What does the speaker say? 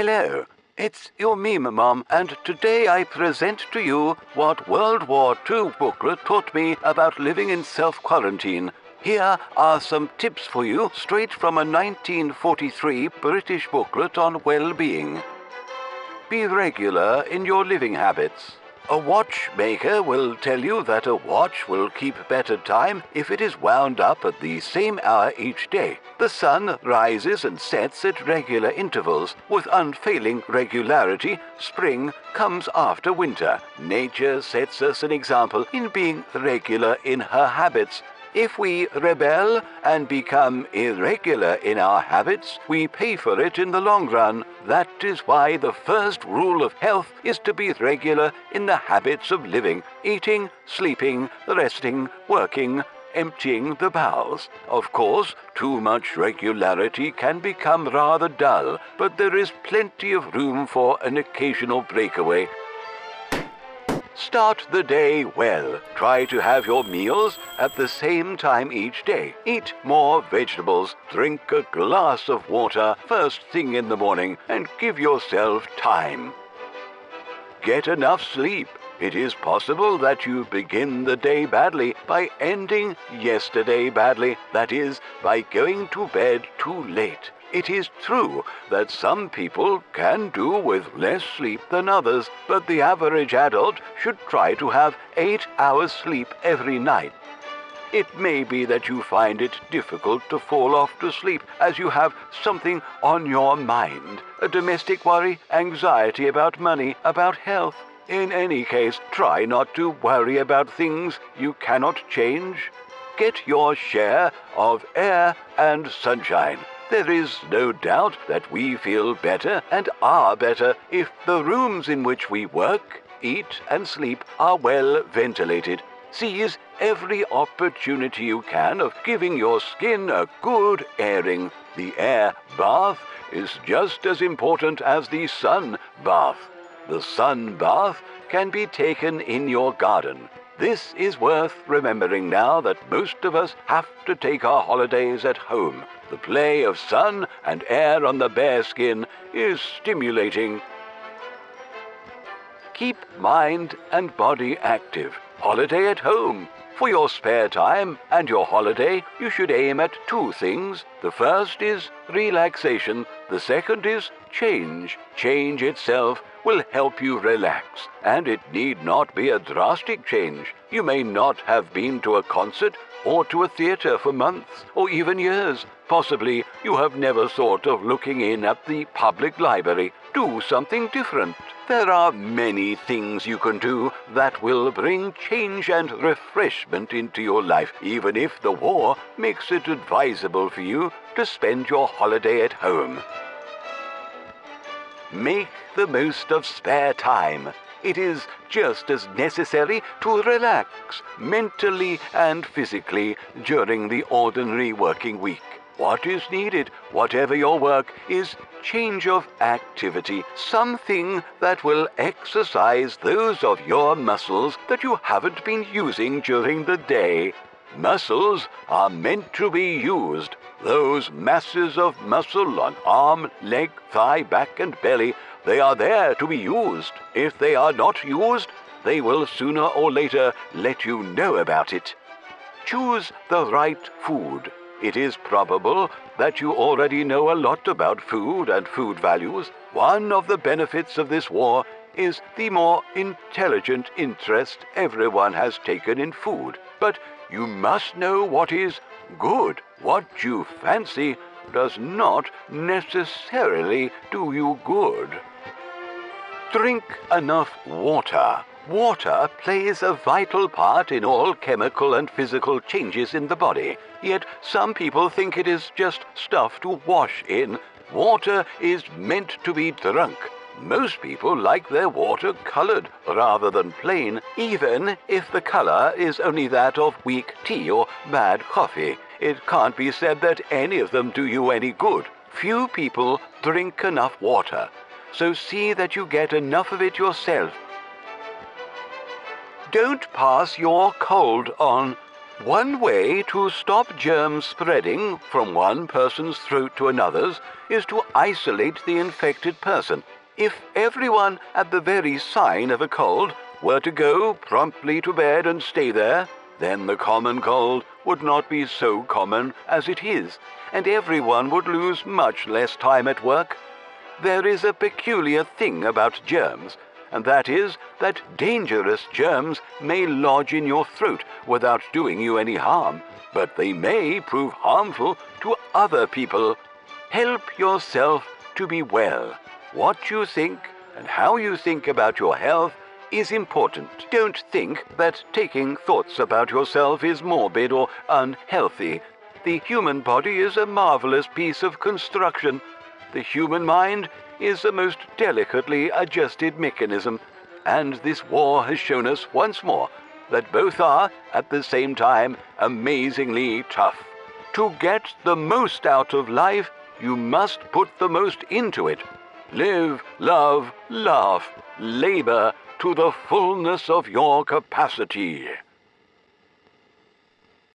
Hello, it's your meme, Mom, and today I present to you what World War II booklet taught me about living in self-quarantine. Here are some tips for you straight from a 1943 British booklet on well-being. Be regular in your living habits. A watchmaker will tell you that a watch will keep better time if it is wound up at the same hour each day. The sun rises and sets at regular intervals. With unfailing regularity, spring comes after winter. Nature sets us an example in being regular in her habits. If we rebel and become irregular in our habits, we pay for it in the long run. That is why the first rule of health is to be regular in the habits of living, eating, sleeping, resting, working, emptying the bowels. Of course, too much regularity can become rather dull, but there is plenty of room for an occasional breakaway. Start the day well. Try to have your meals at the same time each day. Eat more vegetables. Drink a glass of water first thing in the morning and give yourself time. Get enough sleep. It is possible that you begin the day badly by ending yesterday badly, that is, by going to bed too late. It is true that some people can do with less sleep than others, but the average adult should try to have eight hours sleep every night. It may be that you find it difficult to fall off to sleep as you have something on your mind a domestic worry, anxiety about money, about health. In any case, try not to worry about things you cannot change. Get your share of air and sunshine. There is no doubt that we feel better and are better if the rooms in which we work, eat, and sleep are well ventilated. Seize every opportunity you can of giving your skin a good airing. The air bath is just as important as the sun bath. The sun bath can be taken in your garden. This is worth remembering now that most of us have to take our holidays at home. The play of sun and air on the bare skin is stimulating. Keep mind and body active. Holiday at home. For your spare time and your holiday, you should aim at two things. The first is relaxation, the second is change. Change itself will help you relax, and it need not be a drastic change. You may not have been to a concert or to a theatre for months or even years. Possibly you have never thought of looking in at the public library. Do something different. There are many things you can do that will bring change and refreshment into your life, even if the war makes it advisable for you to spend your holiday at home. Make the most of spare time. It is just as necessary to relax mentally and physically during the ordinary working week. What is needed, whatever your work, is change of activity, something that will exercise those of your muscles that you haven't been using during the day. Muscles are meant to be used. Those masses of muscle on arm, leg, thigh, back, and belly, they are there to be used. If they are not used, they will sooner or later let you know about it. Choose the right food. It is probable that you already know a lot about food and food values. One of the benefits of this war is the more intelligent interest everyone has taken in food. But you must know what is good. What you fancy does not necessarily do you good. Drink enough water. Water plays a vital part in all chemical and physical changes in the body. Yet some people think it is just stuff to wash in. Water is meant to be drunk. Most people like their water colored rather than plain, even if the color is only that of weak tea or bad coffee. It can't be said that any of them do you any good. Few people drink enough water, so see that you get enough of it yourself. Don't pass your cold on. One way to stop germs spreading from one person's throat to another's is to isolate the infected person. If everyone at the very sign of a cold were to go promptly to bed and stay there, then the common cold would not be so common as it is, and everyone would lose much less time at work. There is a peculiar thing about germs, and that is that dangerous germs may lodge in your throat without doing you any harm, but they may prove harmful to other people. Help yourself to be well. What you think and how you think about your health is important. Don't think that taking thoughts about yourself is morbid or unhealthy. The human body is a marvelous piece of construction. The human mind is a most delicately adjusted mechanism, and this war has shown us once more that both are, at the same time, amazingly tough. To get the most out of life, you must put the most into it. Live, love, laugh, labor to the fullness of your capacity.